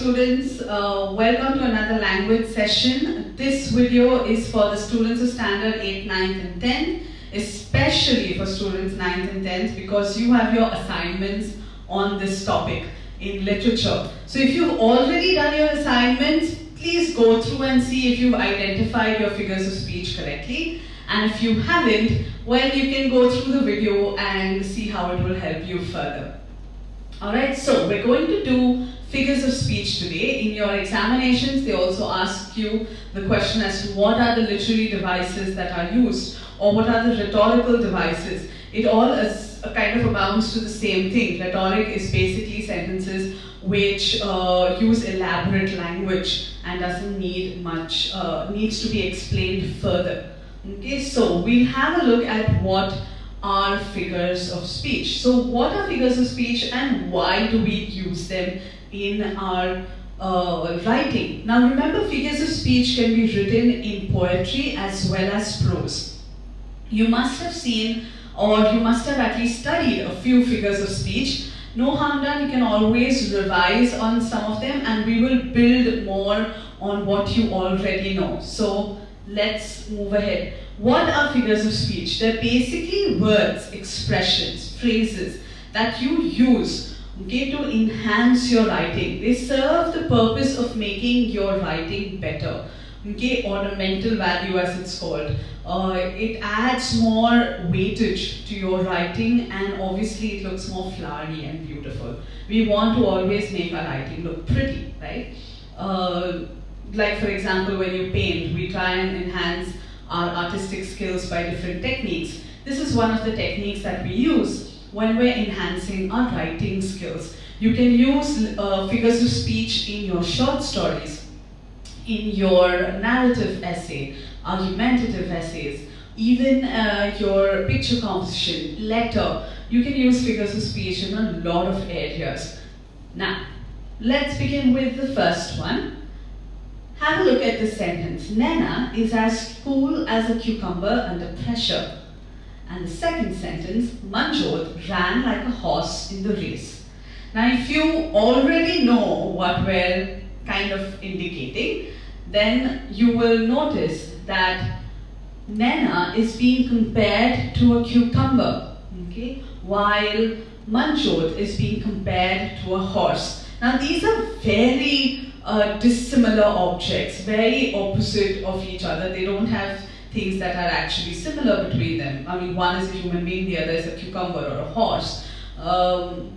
students, uh, welcome to another language session. This video is for the students of standard 8, 9th and 10th, especially for students 9th and 10th because you have your assignments on this topic in literature. So if you've already done your assignments, please go through and see if you've identified your figures of speech correctly. And if you haven't, well, you can go through the video and see how it will help you further. Alright, so we're going to do figures of speech today. In your examinations, they also ask you the question as to what are the literary devices that are used or what are the rhetorical devices. It all is kind of amounts to the same thing. Rhetoric is basically sentences which uh, use elaborate language and doesn't need much, uh, needs to be explained further. Okay, so we'll have a look at what are figures of speech. So what are figures of speech and why do we use them in our uh, writing? Now remember figures of speech can be written in poetry as well as prose. You must have seen or you must have at least studied a few figures of speech. No harm done, you can always revise on some of them and we will build more on what you already know. So let's move ahead. What are figures of speech? They're basically words, expressions, phrases that you use okay, to enhance your writing. They serve the purpose of making your writing better, okay, ornamental value as it's called. Uh, it adds more weightage to your writing and obviously it looks more flowery and beautiful. We want to always make our writing look pretty, right? Uh, like for example, when you paint, we try and enhance our artistic skills by different techniques. This is one of the techniques that we use when we're enhancing our writing skills. You can use uh, figures of speech in your short stories, in your narrative essay, argumentative essays, even uh, your picture composition, letter. You can use figures of speech in a lot of areas. Now, let's begin with the first one. Have a look at the sentence. Nana is as cool as a cucumber under pressure. And the second sentence, Manjot ran like a horse in the race. Now, if you already know what we're kind of indicating, then you will notice that Nana is being compared to a cucumber, okay, while Manjot is being compared to a horse. Now, these are very uh, dissimilar objects, very opposite of each other. They don't have things that are actually similar between them. I mean, one is a human being, the other is a cucumber or a horse. Um,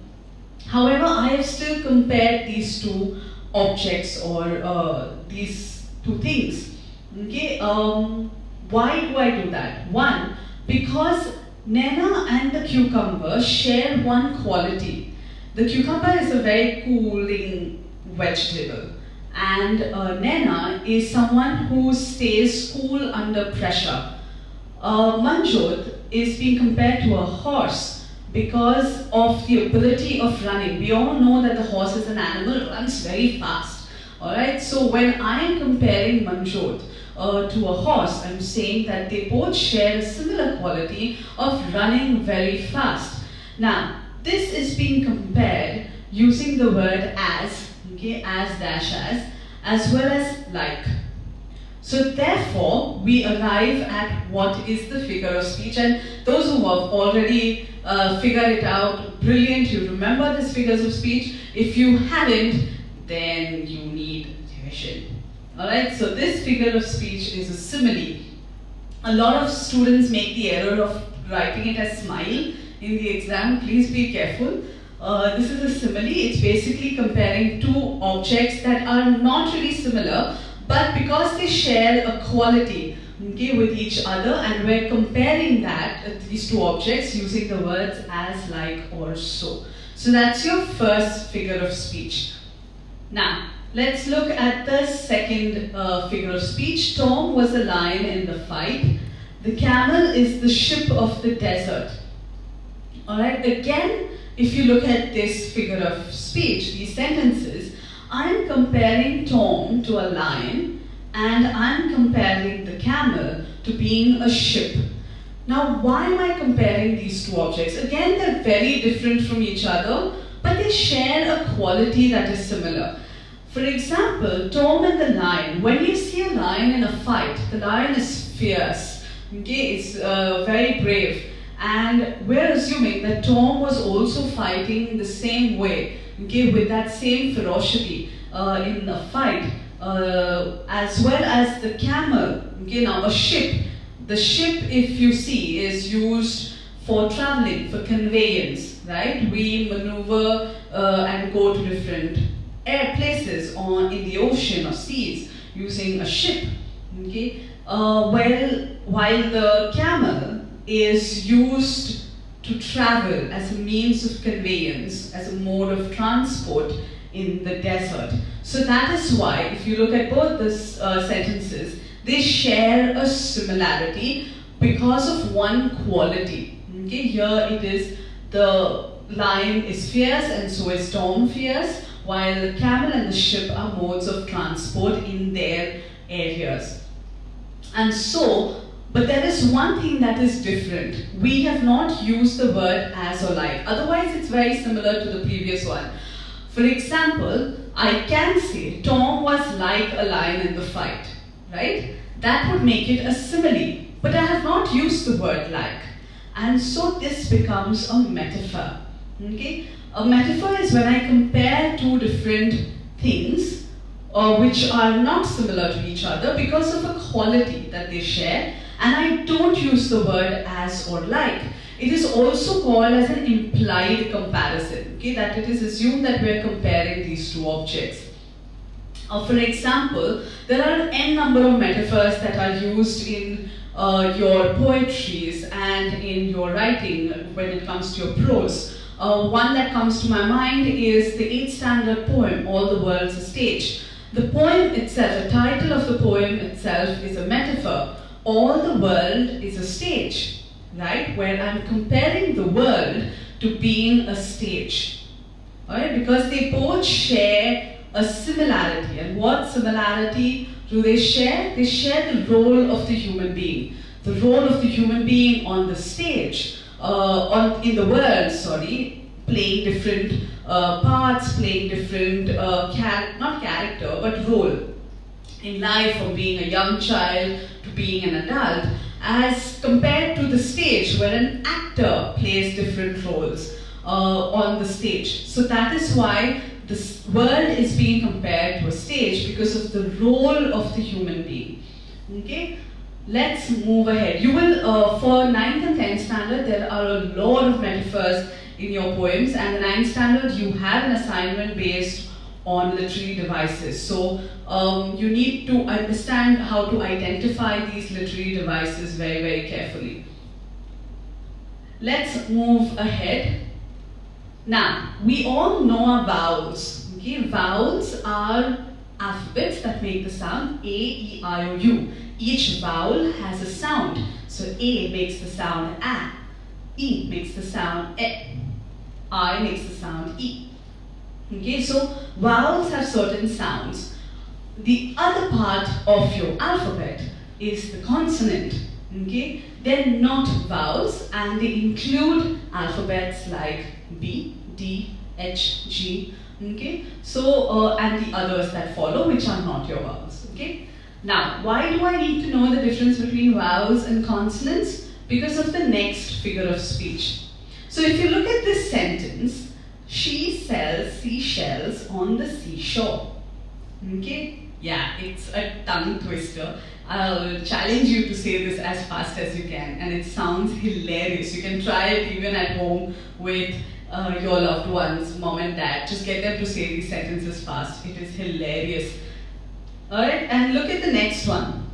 however, I have still compared these two objects or uh, these two things. Okay, um, why do I do that? One, because Nana and the cucumber share one quality. The cucumber is a very cooling vegetable and uh, Nana is someone who stays cool under pressure. Uh, Manjot is being compared to a horse because of the ability of running. We all know that the horse is an animal, runs very fast. Alright, so when I am comparing Manjot uh, to a horse, I'm saying that they both share a similar quality of running very fast. Now, this is being compared using the word as okay, as dash as, as well as like. So therefore, we arrive at what is the figure of speech and those who have already uh, figured it out, brilliant, you remember these figures of speech. If you haven't, then you need revision. Alright, so this figure of speech is a simile. A lot of students make the error of writing it as smile in the exam. Please be careful. Uh, this is a simile. It's basically comparing two objects that are not really similar, but because they share a quality okay, with each other, and we're comparing that, uh, these two objects, using the words as, like, or so. So that's your first figure of speech. Now, let's look at the second uh, figure of speech. Tom was a lion in the fight. The camel is the ship of the desert. Alright, again, if you look at this figure of speech, these sentences, I'm comparing Tom to a lion and I'm comparing the camel to being a ship. Now, why am I comparing these two objects? Again, they're very different from each other, but they share a quality that is similar. For example, Tom and the lion. When you see a lion in a fight, the lion is fierce. Okay, it's uh, very brave. And we're assuming that Tom was also fighting in the same way, okay, with that same ferocity uh, in the fight, uh, as well as the camel. Okay, now a ship. The ship, if you see, is used for traveling, for conveyance, right? We maneuver uh, and go to different air places on in the ocean or seas using a ship. Okay, uh, well, while the camel is used to travel as a means of conveyance, as a mode of transport in the desert. So that is why, if you look at both these uh, sentences, they share a similarity because of one quality. Okay, here it is the lion is fierce and so is Tom fierce, while the camel and the ship are modes of transport in their areas. And so, but there is one thing that is different. We have not used the word as or like. Otherwise, it's very similar to the previous one. For example, I can say Tom was like a lion in the fight, right? That would make it a simile. But I have not used the word like. And so this becomes a metaphor. Okay? A metaphor is when I compare two different things uh, which are not similar to each other because of a quality that they share and I don't use the word as or like. It is also called as an implied comparison, okay, that it is assumed that we are comparing these two objects. Uh, for example, there are n number of metaphors that are used in uh, your poetries and in your writing when it comes to your prose. Uh, one that comes to my mind is the 8th standard poem, All the World's a Stage. The poem itself, the title of the poem itself is a metaphor. All the world is a stage, right? Where I'm comparing the world to being a stage. Alright, because they both share a similarity. And what similarity do they share? They share the role of the human being. The role of the human being on the stage uh, on, in the world, sorry, playing different uh, parts, playing different, uh, char not character, but role in life from being a young child being an adult as compared to the stage where an actor plays different roles uh, on the stage. So that is why this world is being compared to a stage because of the role of the human being. Okay? Let's move ahead. You will, uh, for 9th and 10th standard, there are a lot of metaphors in your poems and the 9th standard, you have an assignment based on literary devices. So um, you need to understand how to identify these literary devices very, very carefully. Let's move ahead. Now, we all know our vowels. Okay? Vowels are alphabets that make the sound A, E, I, O, U. Each vowel has a sound. So A makes the sound A, E makes the sound E, I makes the sound E. Okay, so vowels have certain sounds. The other part of your alphabet is the consonant. Okay, they're not vowels and they include alphabets like B, D, H, G. Okay, so uh, and the others that follow which are not your vowels. Okay. Now, why do I need to know the difference between vowels and consonants? Because of the next figure of speech. So if you look at this sentence, she sells seashells on the seashore. Okay? Yeah, it's a tongue twister. I'll challenge you to say this as fast as you can, and it sounds hilarious. You can try it even at home with uh, your loved ones, mom and dad. Just get them to say these sentences fast. It is hilarious. Alright, and look at the next one.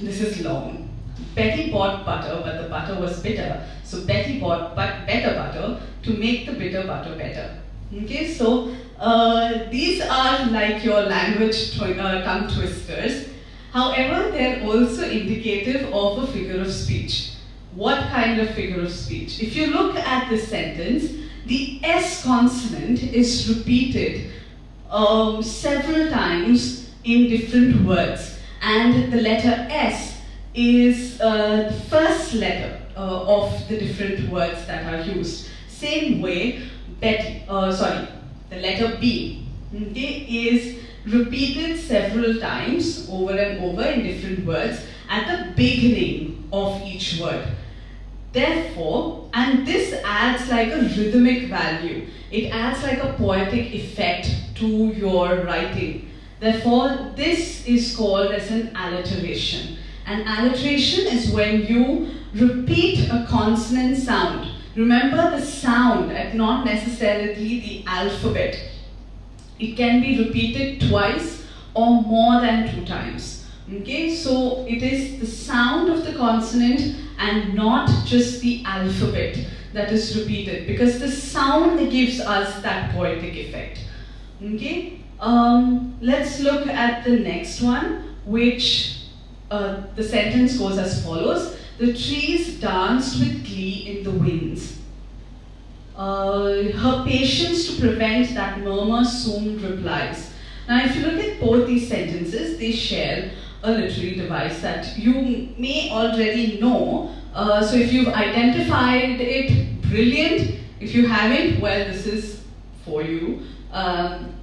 This is long. Betty bought butter, but the butter was bitter. So Betty bought but better butter to make the bitter butter better. Okay, so uh, these are like your language uh, tongue twisters. However, they're also indicative of a figure of speech. What kind of figure of speech? If you look at this sentence, the S consonant is repeated um, several times in different words. And the letter S is uh, the first letter uh, of the different words that are used. Same way, Betty, uh, sorry, the letter B okay, is repeated several times over and over in different words at the beginning of each word. Therefore, and this adds like a rhythmic value. It adds like a poetic effect to your writing. Therefore, this is called as an alliteration. An alliteration is when you repeat a consonant sound. Remember the sound and not necessarily the alphabet. It can be repeated twice or more than two times. Okay, so it is the sound of the consonant and not just the alphabet that is repeated because the sound gives us that poetic effect. Okay, um, let's look at the next one, which uh, the sentence goes as follows. The trees danced with glee in the winds. Uh, her patience to prevent that murmur soon replies. Now, if you look at both these sentences, they share a literary device that you may already know. Uh, so if you've identified it, brilliant. If you haven't, well, this is for you. Um,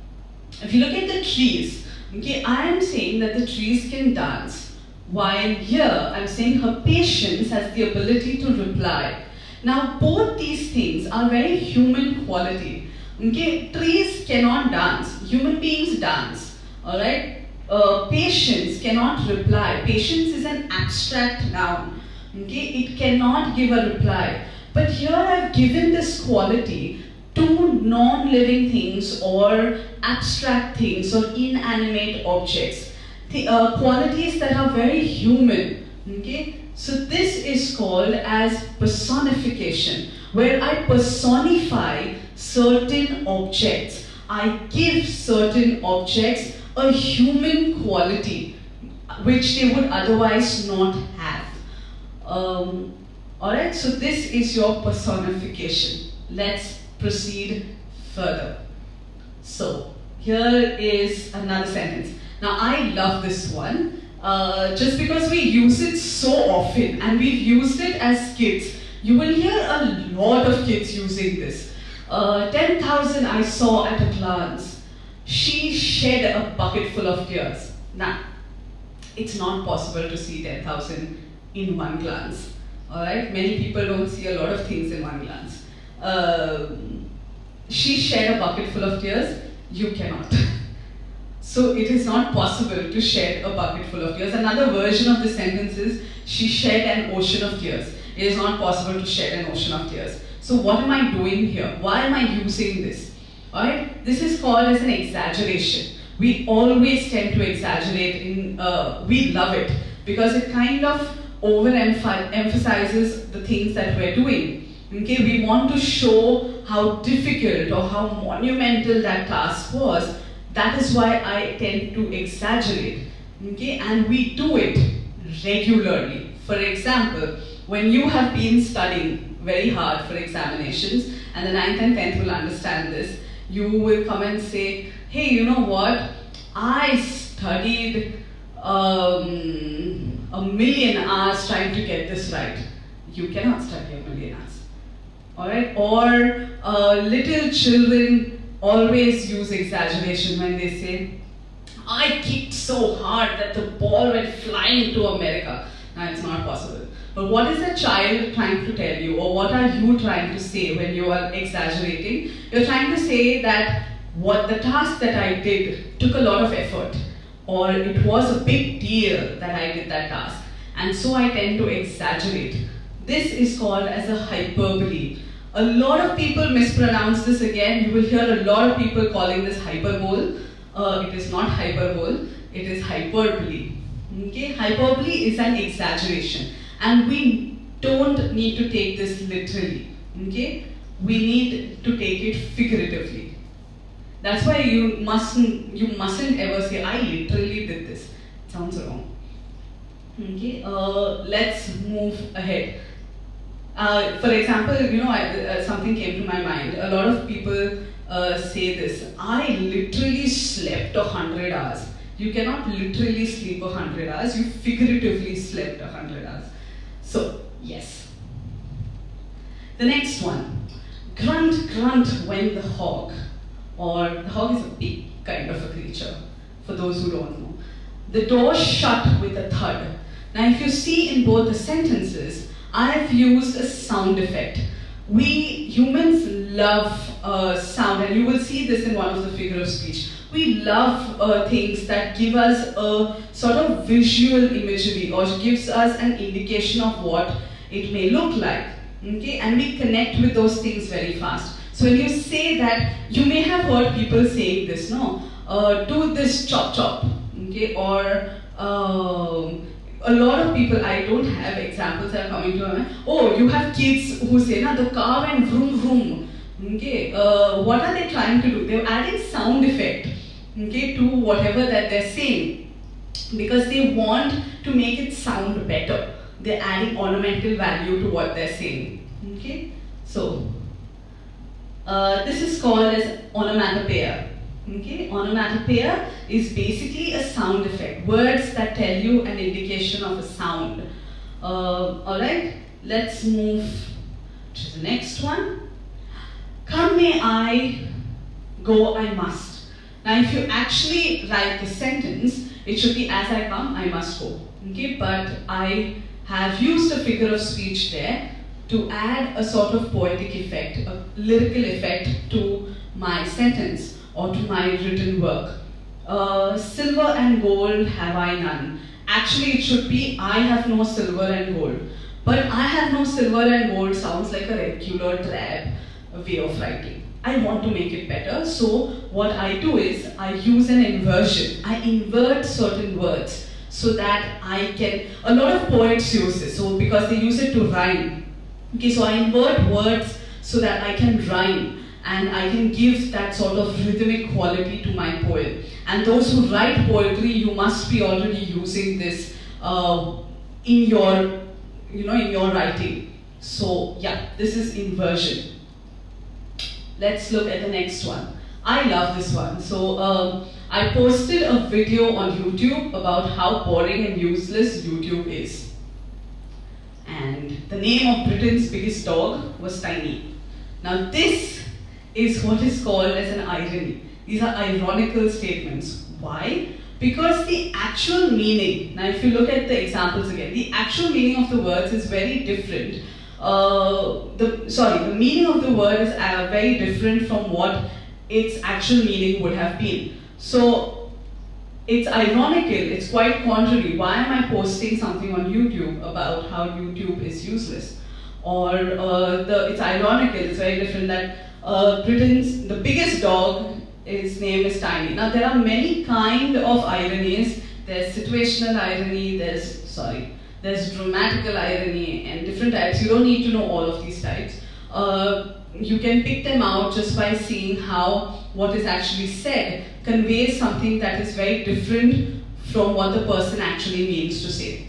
if you look at the trees, okay, I am saying that the trees can dance, while here I'm saying her patience has the ability to reply. Now, both these things are very human quality. Okay, trees cannot dance, human beings dance. All right, uh, patience cannot reply. Patience is an abstract noun. Okay, it cannot give a reply. But here I've given this quality to non-living things or abstract things or inanimate objects. The uh, qualities that are very human. Okay, so this is called as personification, where I personify certain objects. I give certain objects a human quality which they would otherwise not have. Um, Alright, so this is your personification. Let's proceed further. So, here is another sentence. Now, I love this one uh, just because we use it so often and we've used it as kids. You will hear a lot of kids using this. Uh, 10,000 I saw at a glance. She shed a bucket full of tears. Now, it's not possible to see 10,000 in one glance. Alright, many people don't see a lot of things in one glance. Um, she shed a bucket full of tears, you cannot. so it is not possible to shed a bucket full of tears. Another version of the sentence is, she shed an ocean of tears. It is not possible to shed an ocean of tears. So what am I doing here? Why am I using this? Alright, this is called as an exaggeration. We always tend to exaggerate in, uh, we love it because it kind of overemphasizes the things that we're doing. Okay, we want to show how difficult or how monumental that task was. That is why I tend to exaggerate. Okay, and we do it regularly. For example, when you have been studying very hard for examinations, and the 9th and 10th will understand this, you will come and say, hey, you know what? I studied um, a million hours trying to get this right. You cannot study a million hours. Alright? Or uh, little children always use exaggeration when they say, I kicked so hard that the ball went flying to America. Now it's not possible. But what is a child trying to tell you, or what are you trying to say when you are exaggerating? You're trying to say that what the task that I did took a lot of effort or it was a big deal that I did that task. And so I tend to exaggerate. This is called as a hyperbole. A lot of people mispronounce this again. You will hear a lot of people calling this hyperbole. Uh, it is not hyperbole, it is hyperbole. Okay, hyperbole is an exaggeration. And we don't need to take this literally. Okay, we need to take it figuratively. That's why you mustn't you mustn't ever say I literally did this. It sounds wrong. Okay, uh, let's move ahead. Uh, for example, you know, I, uh, something came to my mind. A lot of people uh, say this. I literally slept a hundred hours. You cannot literally sleep a hundred hours. You figuratively slept a hundred hours. So yes. The next one. Grunt, grunt went the hog or the hog is a big kind of a creature. for those who don't know. The door shut with a thud. Now, if you see in both the sentences, I have used a sound effect. We humans love uh, sound, and you will see this in one of the figure of speech. We love uh, things that give us a sort of visual imagery or gives us an indication of what it may look like. Okay, and we connect with those things very fast. So when you say that, you may have heard people saying this, no? Uh, do this chop chop, okay, or um, a lot of people, I don't have examples that are coming to my mind. Oh, you have kids who say, na, the car went vroom vroom. Okay, uh, what are they trying to do? They're adding sound effect, okay, to whatever that they're saying. Because they want to make it sound better. They're adding ornamental value to what they're saying. Okay, so uh, this is called as onomatopoeia. Okay, onomatopoeia is basically a sound effect, words that tell you an indication of a sound. Uh, Alright, let's move to the next one. Come may I, go I must. Now if you actually write the sentence, it should be as I come, I must go. Okay, but I have used a figure of speech there to add a sort of poetic effect, a lyrical effect to my sentence or to my written work. Uh, silver and gold have I none. Actually, it should be I have no silver and gold. But I have no silver and gold sounds like a regular drab way of writing. I want to make it better, so what I do is I use an inversion. I invert certain words so that I can. A lot of poets use this, so because they use it to rhyme. Okay, so I invert words so that I can rhyme and I can give that sort of rhythmic quality to my poem. And those who write poetry, you must be already using this uh, in your, you know, in your writing. So yeah, this is inversion. Let's look at the next one. I love this one. So um, I posted a video on YouTube about how boring and useless YouTube is. And the name of Britain's biggest dog was Tiny. Now this is what is called as an irony. These are ironical statements. Why? Because the actual meaning, now if you look at the examples again, the actual meaning of the words is very different. Uh, the, sorry, the meaning of the word is uh, very different from what its actual meaning would have been. So it's ironical, it's quite contrary. Why am I posting something on YouTube about how YouTube is useless? Or uh, the, it's ironical, it's very different that uh, Britain's, the biggest dog, his name is Tiny. Now there are many kind of ironies. There's situational irony, there's, sorry, there's dramatical irony and different types. You don't need to know all of these types. Uh, you can pick them out just by seeing how what is actually said conveys something that is very different from what the person actually means to say.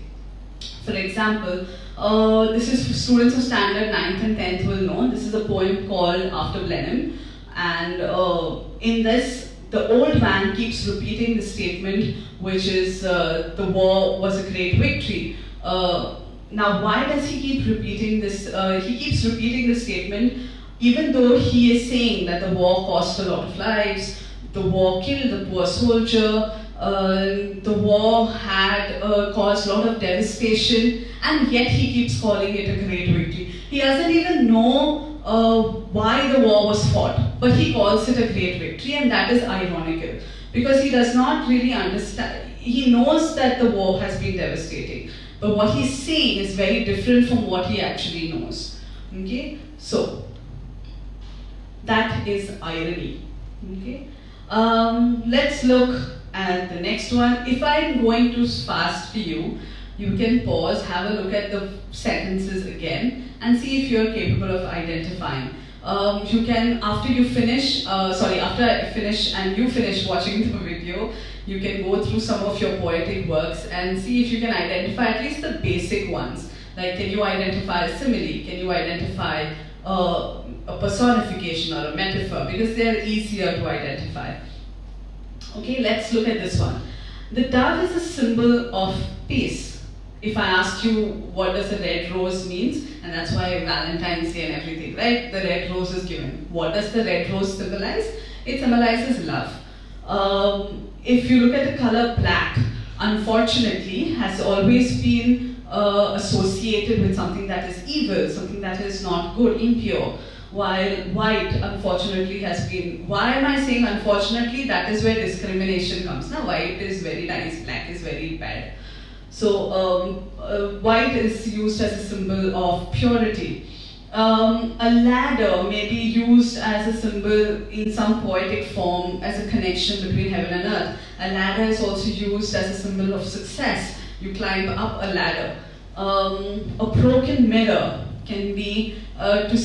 For example, uh, this is students of standard 9th and 10th will know. This is a poem called After Blenheim. And uh, in this, the old man keeps repeating the statement, which is uh, the war was a great victory. Uh, now, why does he keep repeating this? Uh, he keeps repeating the statement, even though he is saying that the war cost a lot of lives, the war killed the poor soldier, the war had uh, caused a lot of devastation, and yet he keeps calling it a great victory. He doesn't even know uh, why the war was fought, but he calls it a great victory, and that is ironical because he does not really understand. He knows that the war has been devastating, but what he's saying is very different from what he actually knows. Okay, so that is irony. Okay, um, let's look and the next one, if I'm going too fast for you, you can pause, have a look at the sentences again, and see if you're capable of identifying. Um, you can, after you finish, uh, sorry, after I finish and you finish watching the video, you can go through some of your poetic works and see if you can identify at least the basic ones. Like, can you identify a simile? Can you identify uh, a personification or a metaphor? Because they're easier to identify. Okay, let's look at this one. The dove is a symbol of peace. If I asked you what does the red rose means, and that's why Valentine's Day and everything, right? The red rose is given. What does the red rose symbolize? It symbolizes love. Um, if you look at the color black, unfortunately, has always been uh, associated with something that is evil, something that is not good, impure. While white, unfortunately, has been. Why am I saying unfortunately? That is where discrimination comes. Now, white is very nice, black is very bad. So, um, uh, white is used as a symbol of purity. Um, a ladder may be used as a symbol in some poetic form as a connection between heaven and earth. A ladder is also used as a symbol of success. You climb up a ladder. Um, a broken mirror can be uh, to,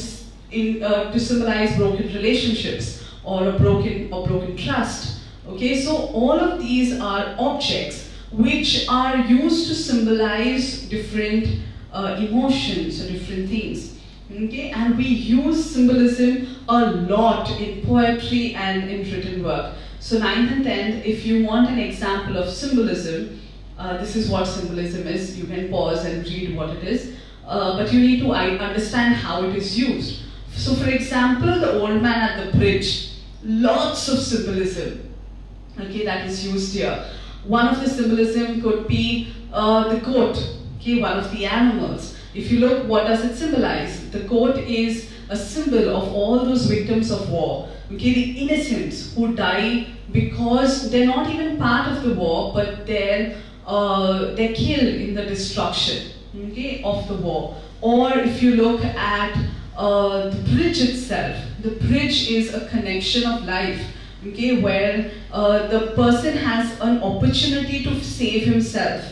in, uh, to symbolize broken relationships or a broken or broken trust. Okay, so all of these are objects which are used to symbolize different uh, emotions or different things. Okay, and we use symbolism a lot in poetry and in written work. So 9th and 10th, if you want an example of symbolism, uh, this is what symbolism is. You can pause and read what it is. Uh, but you need to understand how it is used. So for example, the old man at the bridge, lots of symbolism okay, that is used here. One of the symbolism could be uh, the goat, okay, one of the animals. If you look, what does it symbolize? The goat is a symbol of all those victims of war. Okay, the innocents who die because they're not even part of the war, but they're uh, they're killed in the destruction okay, of the war. Or if you look at uh, the bridge itself, the bridge is a connection of life okay, where uh, the person has an opportunity to save himself.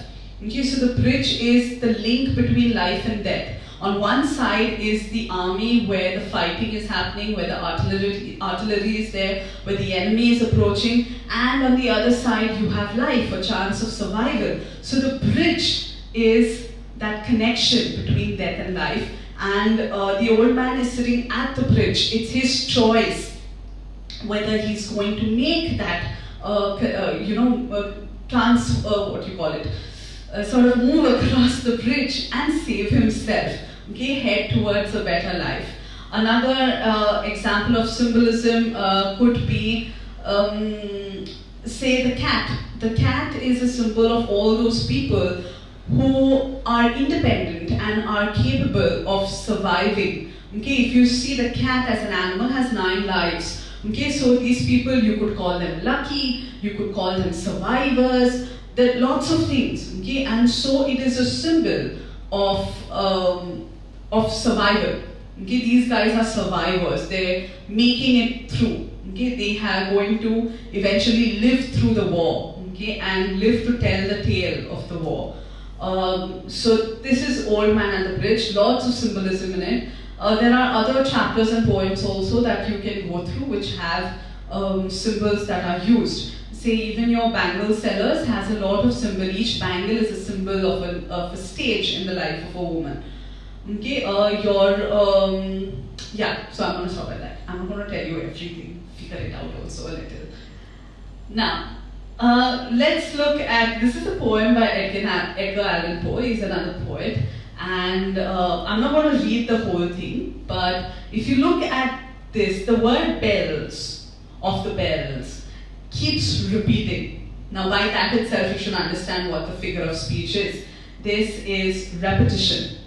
Okay, so the bridge is the link between life and death. On one side is the army where the fighting is happening, where the artillery, artillery is there, where the enemy is approaching, and on the other side you have life, a chance of survival. So the bridge is that connection between death and life, and uh, the old man is sitting at the bridge. It's his choice whether he's going to make that, uh, uh, you know, uh, trans, uh, what you call it, uh, sort of move across the bridge and save himself, okay, head towards a better life. Another example of symbolism could be, um, say, the cat. The cat is a symbol of all those people who are independent and are capable of surviving. Okay, if you see the cat as an animal has nine lives, Okay, so these people, you could call them lucky, you could call them survivors, there are lots of things, okay, and so it is a symbol of, um, of survival. Okay, these guys are survivors, they're making it through. Okay, they are going to eventually live through the war, okay, and live to tell the tale of the war. Um, so this is Old Man and the Bridge, lots of symbolism in it. Uh, there are other chapters and poems also that you can go through which have um, symbols that are used. Say even your bangle sellers has a lot of symbol. Each bangle is a symbol of a, of a stage in the life of a woman. Okay, uh, your, um, yeah, so I'm going to stop at that. I'm not going to tell you everything. Figure it out also a little. Now, uh, let's look at, this is a poem by Edgar, Allan Poe. He's another poet. And uh, I'm not going to read the whole thing, but if you look at this, the word bells of the bells keeps repeating. Now, by that itself, you should understand what the figure of speech is. This is repetition.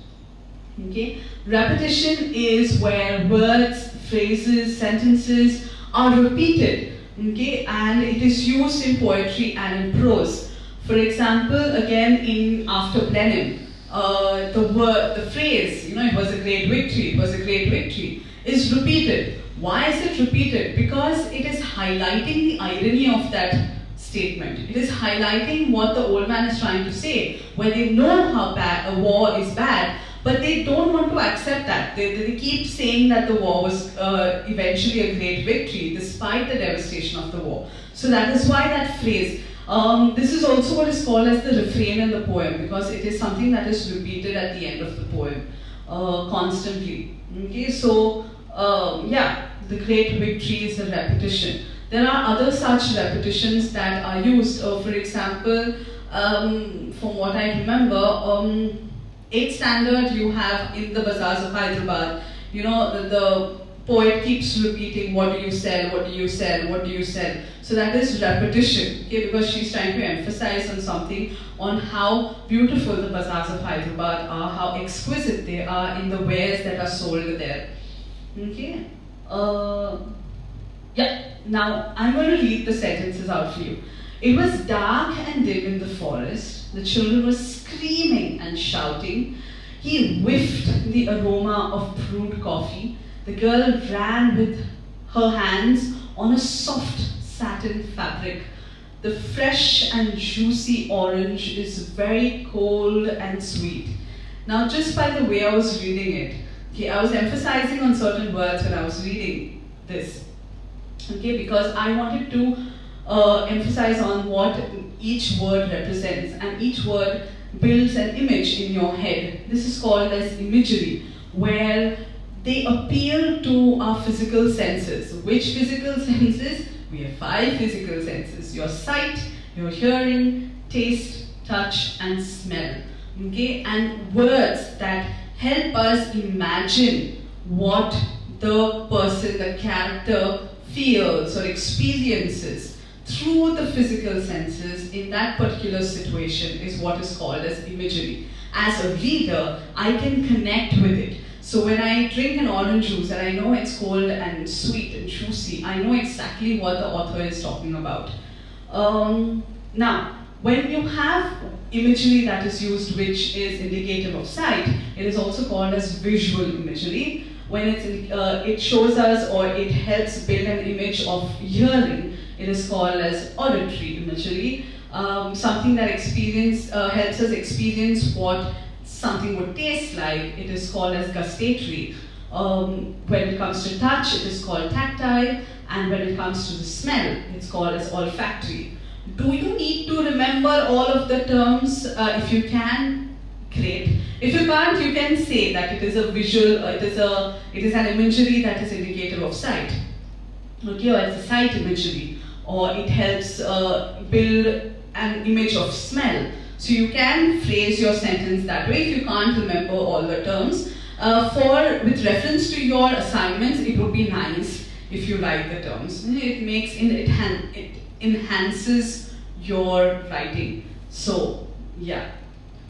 Okay? Repetition is where words, phrases, sentences are repeated. Okay? And it is used in poetry and in prose. For example, again in After Blenheim, uh, the word, the phrase, you know, it was a great victory, it was a great victory, is repeated. Why is it repeated? Because it is highlighting the irony of that statement. It is highlighting what the old man is trying to say, where they know how bad a war is bad, but they don't want to accept that. They, they keep saying that the war was uh, eventually a great victory, despite the devastation of the war. So that is why that phrase, um, this is also what is called as the refrain in the poem because it is something that is repeated at the end of the poem uh, constantly. Okay, so um, yeah, the great victory is a repetition. There are other such repetitions that are used. Uh, for example, um, from what I remember, um, 8th standard you have in the bazaars of Hyderabad, you know, the, the poet keeps repeating, what do you sell, what do you sell, what do you sell. So that is repetition, okay, because she's trying to emphasize on something, on how beautiful the bazaars of Hyderabad are, how exquisite they are in the wares that are sold there. Okay? Uh, yeah, now I'm going to read the sentences out for you. It was dark and dim in the forest. The children were screaming and shouting. He whiffed the aroma of brewed coffee. The girl ran with her hands on a soft satin fabric. The fresh and juicy orange is very cold and sweet. Now, just by the way I was reading it, okay, I was emphasizing on certain words when I was reading this, okay, because I wanted to uh, emphasize on what each word represents, and each word builds an image in your head. This is called as imagery, where they appeal to our physical senses. Which physical senses? We have five physical senses your sight, your hearing, taste, touch, and smell. Okay, and words that help us imagine what the person, the character feels or experiences through the physical senses in that particular situation is what is called as imagery. As a reader, I can connect with it. So when I drink an orange juice and I know it's cold and sweet and juicy, I know exactly what the author is talking about. Um, now, when you have imagery that is used which is indicative of sight, it is also called as visual imagery. When it's, uh, it shows us or it helps build an image of hearing, it is called as auditory imagery. Um, something that experience uh, helps us experience what something would taste like, it is called as gustatory. Um, when it comes to touch, it is called tactile, and when it comes to the smell, it's called as olfactory. Do you need to remember all of the terms? Uh, if you can, great. If you can't, you can say that it is a visual, uh, it is a, it is an imagery that is indicative of sight. Okay, or it's a sight imagery, or it helps uh, build an image of smell. So you can phrase your sentence that way if you can't remember all the terms. Uh, for with reference to your assignments, it would be nice if you write the terms. It makes it, it enhances your writing. So yeah.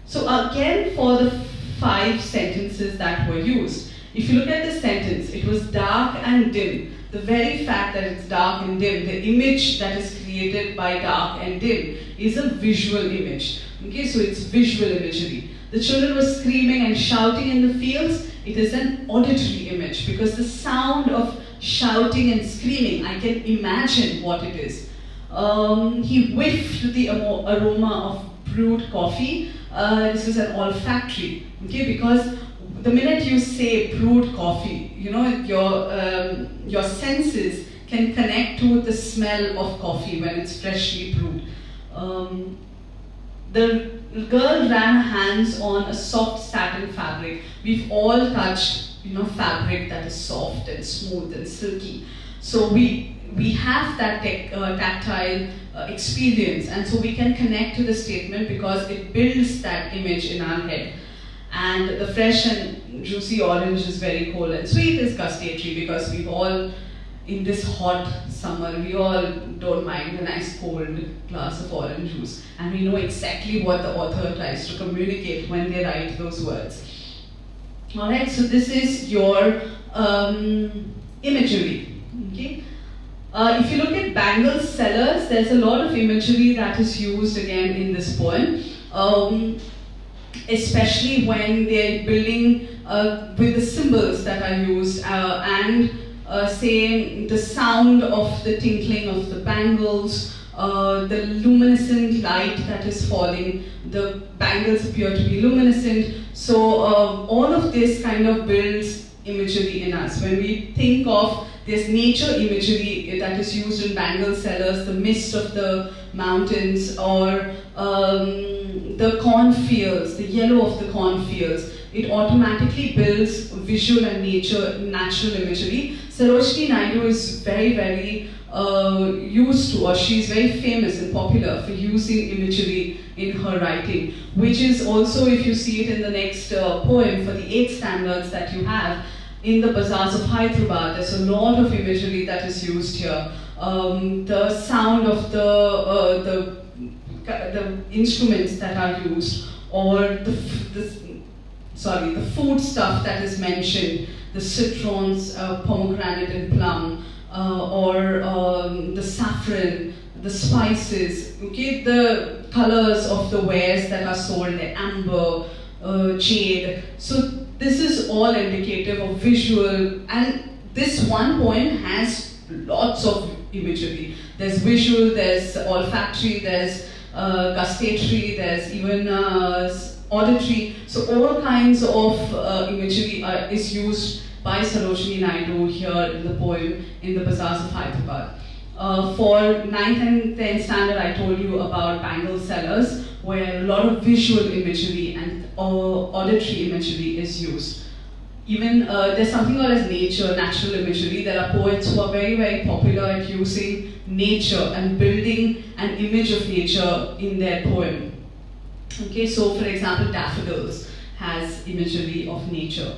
So again, for the five sentences that were used, if you look at the sentence, it was dark and dim. The very fact that it's dark and dim, the image that is created by dark and dim is a visual image. Okay, so it's visual imagery. The children were screaming and shouting in the fields. It is an auditory image because the sound of shouting and screaming, I can imagine what it is. Um, he whiffed the aroma of brewed coffee. Uh, this is an olfactory, okay, because the minute you say brewed coffee, you know, your, um, your senses can connect to the smell of coffee when it's freshly brewed. Um, the girl ran hands on a soft satin fabric. We've all touched, you know, fabric that is soft and smooth and silky. So we we have that tech, uh, tactile uh, experience, and so we can connect to the statement because it builds that image in our head. And the fresh and juicy orange is very cold and sweet is gustatory because we've all in this hot summer, we all don't mind a nice cold glass of orange juice. And we know exactly what the author tries to communicate when they write those words. Alright, so this is your um, imagery. Okay? Uh, if you look at bangle sellers, there's a lot of imagery that is used again in this poem. Um, especially when they're building with the symbols that are used uh, and uh, say the sound of the tinkling of the bangles, uh, the luminescent light that is falling, the bangles appear to be luminescent. So uh, all of this kind of builds imagery in us. When we think of this nature imagery that is used in bangle sellers, the mist of the mountains or um, the cornfields, the yellow of the cornfields, it automatically builds visual and nature, natural imagery. Sarojini Naidu is very, very uh, used to, or she's very famous and popular for using imagery in her writing, which is also, if you see it in the next uh, poem for the eight standards that you have, in the bazaars of Hyderabad, there's a lot of imagery that is used here. Um, the sound of the, uh, the, the instruments that are used, or the, the, sorry, the food stuff that is mentioned, the citrons, uh, pomegranate and plum, uh, or um, the saffron, the spices, okay, the colors of the wares that are sold, the amber, uh, jade. So this is all indicative of visual and this one poem has lots of imagery. There's visual, there's olfactory, there's uh, gustatory, there's even uh, auditory. So all kinds of uh, imagery are, is used by Sarojini Naidu here in the poem in the bazaars of Hyderabad. Uh, for 9th and 10th standard, I told you about bangle sellers, where a lot of visual imagery and uh, auditory imagery is used. Even uh, there's something called as nature, natural imagery. There are poets who are very, very popular at using nature and building an image of nature in their poem. Okay, so for example, daffodils has imagery of nature.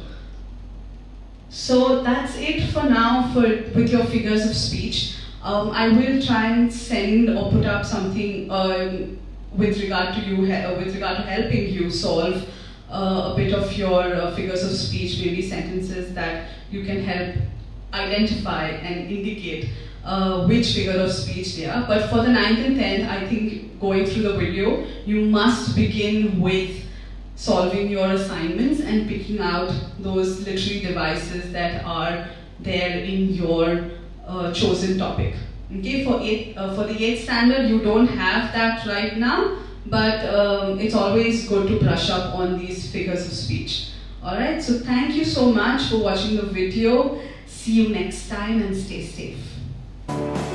So that's it for now for with your figures of speech. Um, I will try and send or put up something um, with regard to you, with regard to helping you solve uh, a bit of your uh, figures of speech, maybe sentences that you can help identify and indicate uh, which figure of speech they are. But for the 9th and 10th, I think going through the video, you must begin with solving your assignments and picking out those literary devices that are there in your uh, chosen topic. Okay, for, eight, uh, for the 8th standard, you don't have that right now, but um, it's always good to brush up on these figures of speech. Alright, so thank you so much for watching the video. See you next time and stay safe. Thank you.